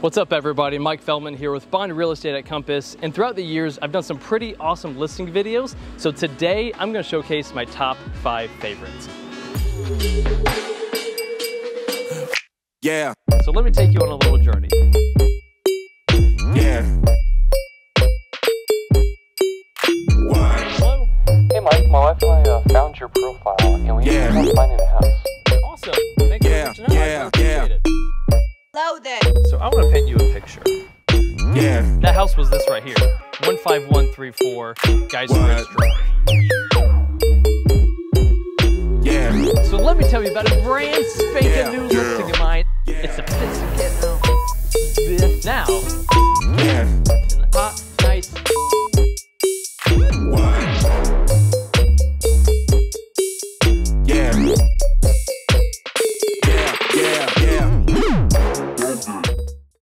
What's up everybody, Mike Feldman here with Bond Real Estate at Compass and throughout the years I've done some pretty awesome listing videos so today I'm going to showcase my top 5 favorites. Yeah. So let me take you on a little journey. Yeah. What? Hello? Hey Mike, my wife and I uh, found your profile and we Yeah. ended up finding a house. Awesome. Thanks Yeah, for reaching out. Yeah, yeah. It. Loaded. So I want to paint you a picture. Yeah. That house was this right here. 15134 Geisel What? Ridge Drive. Yeah. So let me tell you about a brand spanking Yeah, new yeah. listing of mine. Yeah. It's a Pizza Kit House. Now,